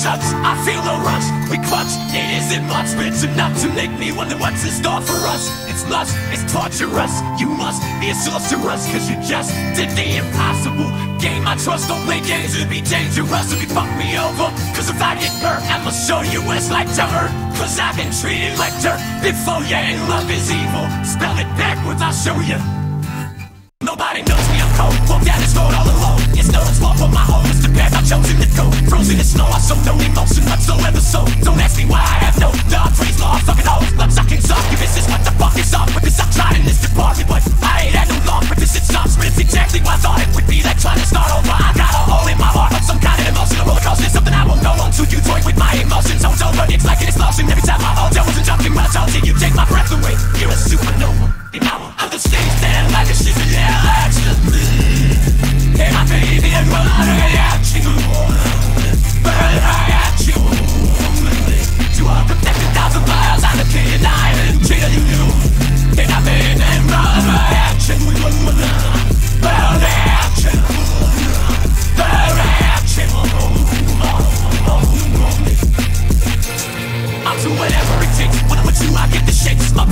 touch, I feel no rush. We clutch, it isn't much, but it's enough to make me wonder what's in store for us. It's lust, it's torture us. You must be a sorceress, cause you just did the impossible. Gain my trust, don't play games, it'd be dangerous if you fuck me over. Cause if I get hurt, I'ma show you what it's like to hurt. Cause I've been treated like dirt before, yeah, and love is evil. Spell it backwards, I'll show you. Nobody knows me, I'm cold. Walk down this road all alone. It's no fault but my home chosen to go. Frozen in snow, I show no emotion whatsoever. So don't ask me why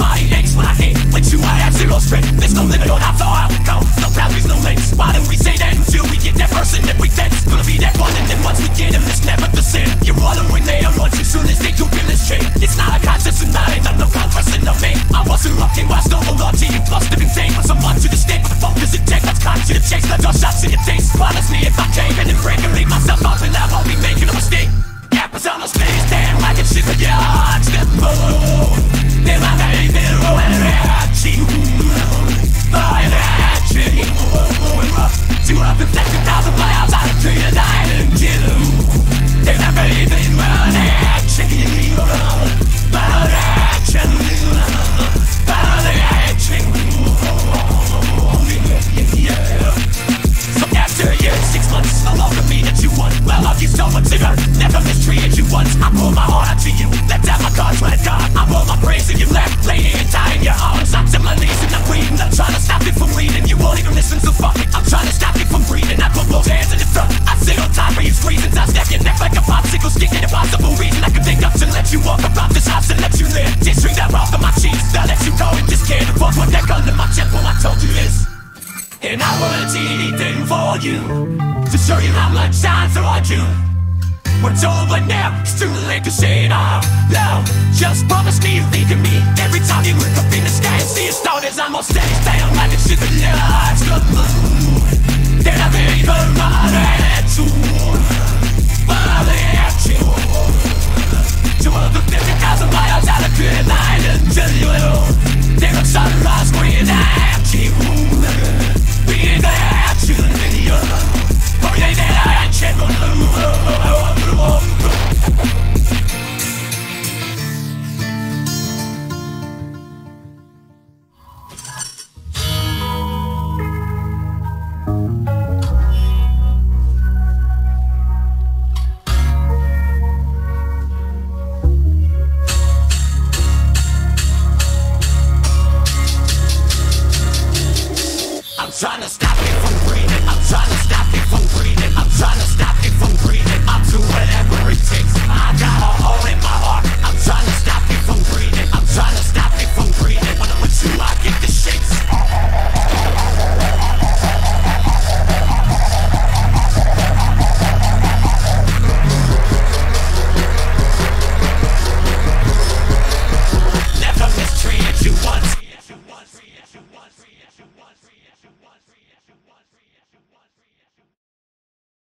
My aches when I hate With you I have zero strength There's no limit on how far I would go. No boundaries, no limits. Why do we say that until we get that person that we think's Gonna be that one and then once we get him It's never the same. You want them when they don't want you Soon as they do feel this chain It's not a contest and not done no conquest in the main. I wasn't looking while anything for you. To show you how much I thought you. What's over now, it's too late to say it out loud. Just promise me you'll think of me Every time you look up in the sky and see a star As I'm on stage, down like it's in the lights the moon Then I think of I'm trying to stop it from breathing. I'm trying to stop it from breathing. I'll do whatever it takes.